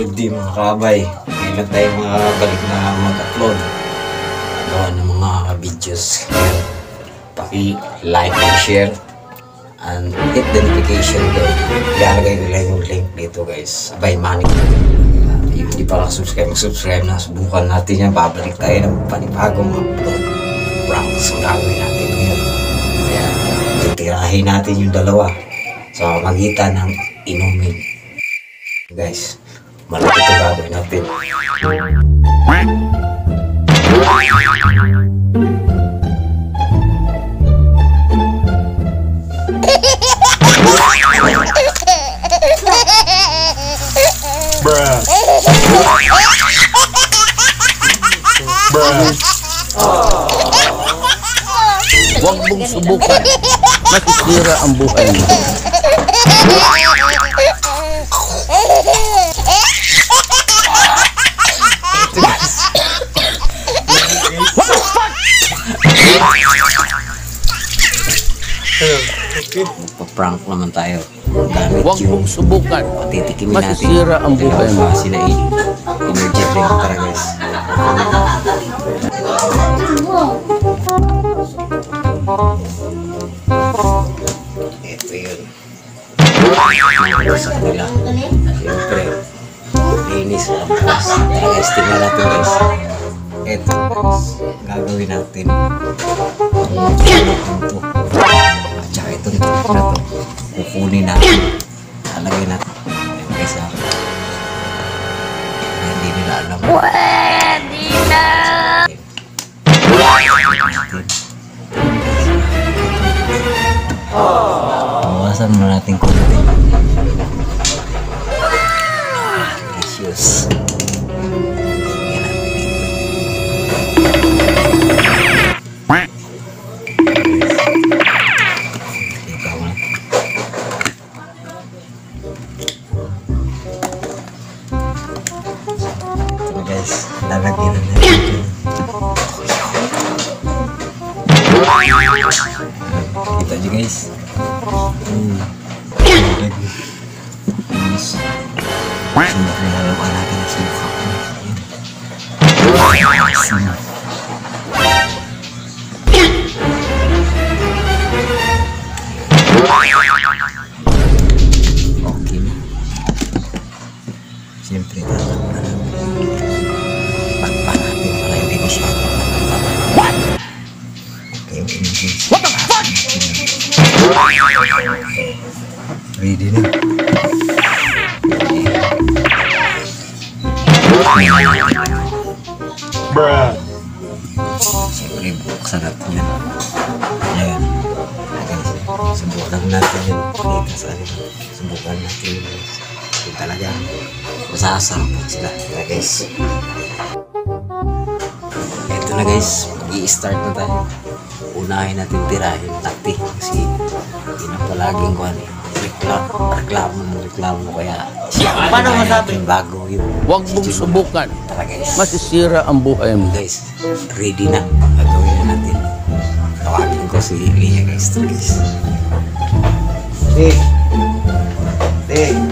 Good day mga kabay. Ngayon tayo makabalik na mag-upload. Gawa ng mga videos. Paki-like and share. And hit the notification bell. Ilalagay nila yung link dito guys. Abay money. Uh, yung hindi pa subscribe mag-subscribe na. Subukan natin yan. Babalik tayo ng panibagong upload. Pranks ang gagawin natin ngayon. Kaya titirahin natin yung dalawa sa magitan ng inumin. Guys, malapit ito gagawin natin. Bruh. Bruh. Huwag mong subukan. Masisira ang buhay mo. Pa-prank naman tayo. Gamit Huwag yung mong subukan. titikimin natin. Masisira ang buhay mo. Dalawa Sila i- energy drink tara guys. Ito yun. Ito sa kanila. Siyempre, linis ang bukas. Tara guys, tingnan natin guys. Gagawin natin. Ito. At saka itong tip na to. Kukunin natin. Lalagay natin. Ayan guys ha. Ay, Hindi nila alam. Pwede na! Bawasan mo natin konti. Ah, precious. Ito guys, lalagyan na natin. Kita nyo guys. Hmm. Lalagyan. Yes. Siyempre, lalaban natin sa mukha Siyempre, tatakpan natin. Takpan natin para hindi masyado. Okay, okay, okay. What the fuck? Ready na. Bruh. Siyempre, buksan natin yan. Ayan. Guys, subukan natin yun. Dito sa ano. Subukan natin yun. Yung talaga. Masasarapan sila. Kaya guys. Ito na guys. I-start na tayo. Unahin natin tirahin takti. Kasi yun ang palaging kuhan eh. Reklamo, reklamo ng reklamo. Kaya Paano unahin masabi? Bago yung Huwag mong subukan. Tara guys. Masisira ang buhay mo. Guys, ready na. Gagawin na natin. Tawagin ko si Lia guys. Ito guys. Hey! Hey!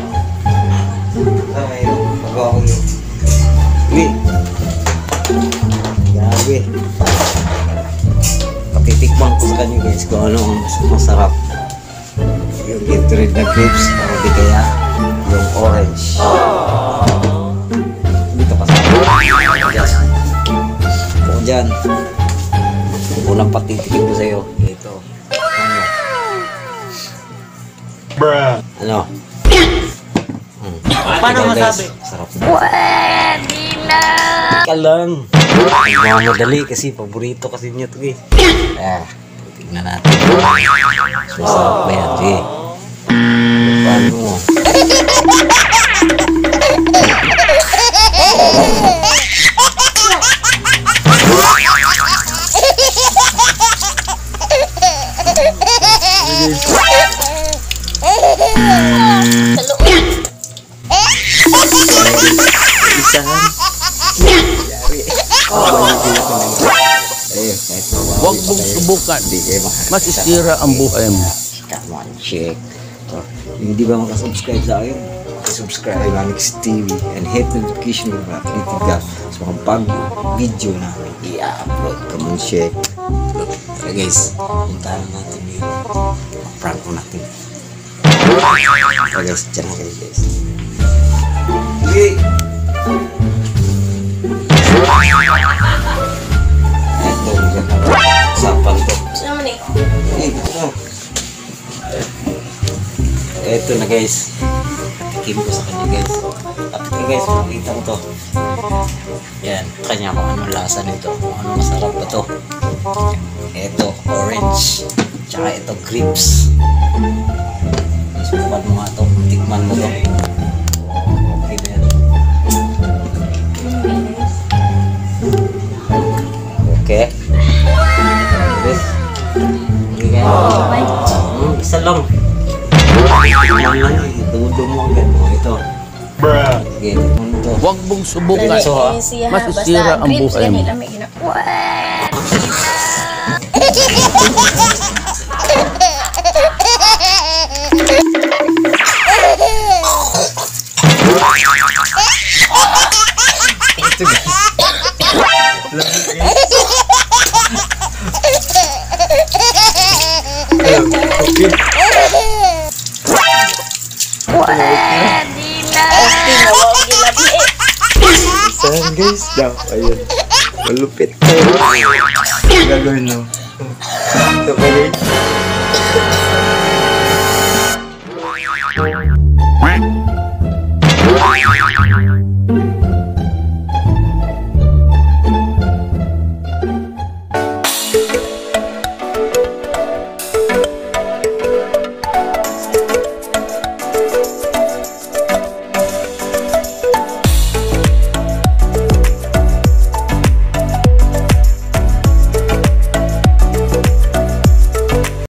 Patitikman ko sa kanya guys kung anong masarap. Yung Gatorade na grapes o di kaya yung orange. Dito ka sa. Ako dyan. Unang patitikin ko sa'yo. Ito. Ano? Bruh. Ano? Hmm. Paano masabi? Sarap na. Pwede na! Ka lang. Nagmamadali kasi paborito kasi niya ito eh. Ah, tingnan natin. Masarap ba yan? Sige. Paano mo? Kayo makakita. Masisira ang buhay mo. Come check. Hindi ba makasubscribe sa akin, subscribe kay Manix TV and hit the notification bell para updated ka sa mga video na i-upload. On, share. Kaya guys, puntahan na natin yung prank ko natin. Kaya guys, dyan na kayo guys. Okay. Ito, dyan Eh, ito. Na guys. Tikim ko sa kanya guys. Ka guys, makikita mo to. Yan, kanya kung ano lasa nito. Kung ano masarap ba to. Ito, orange. Tsaka ito, grapes. Subukan mo nga to. Tikman mo to. Tikman lang yun. Tudo mo agad. Oh, ito. Bruh. Sige, tikman mo to. Huwag mong subukan. So, ha? Siya, Masisira ang buhay mo. Ito guys daw? Ayun. Malupit. Gagawin mo. Ito pa guys.